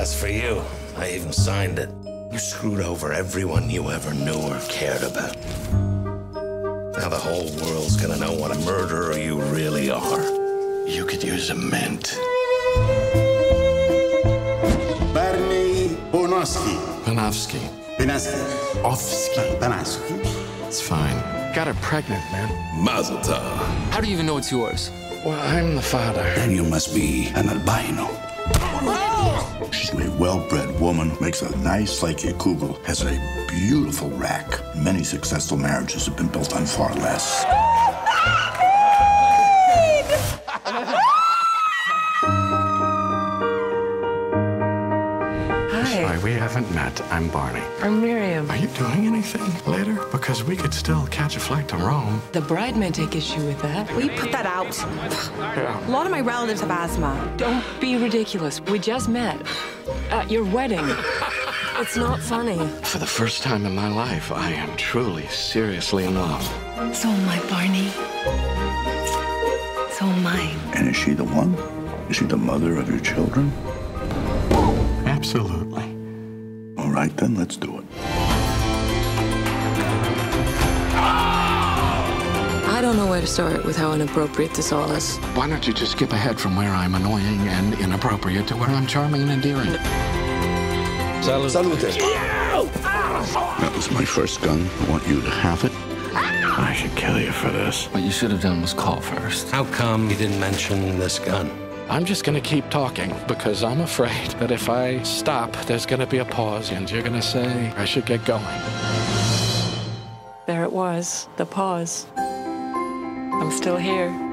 That's for you. I even signed it. You screwed over everyone you ever knew or cared about. Now the whole world's gonna know what a murderer you really are. You could use a mint. Barney Bonoski. Panofsky. Pinaski. Ofsky. Panaski. It's fine. Got her pregnant, man. Mazel tov. How do you even know it's yours? Well, I'm the father. Then you must be an albino. Well-bred woman, makes a nice lokshen Kugel, has a beautiful rack. Many successful marriages have been built on far less. We haven't met. I'm Barney. I'm Miriam. Are you doing anything later? Because we could still catch a flight to Rome. The bride may take issue with that. Will you put that out? Yeah. A lot of my relatives have asthma. Don't be ridiculous. We just met at your wedding. It's not funny. For the first time in my life, I am truly, seriously in love. So am I, Barney. So am I. And is she the one? Is she the mother of your children? Absolutely. All right, then, let's do it. I don't know where to start with how inappropriate this all is. Why don't you just skip ahead from where I'm annoying and inappropriate to where I'm charming and endearing? That was my first gun. I want you to have it. I should kill you for this. What you should have done was call first. How come you didn't mention this gun? I'm just gonna keep talking because I'm afraid that if I stop, there's gonna be a pause and you're gonna say I should get going. There it was, the pause. I'm still here.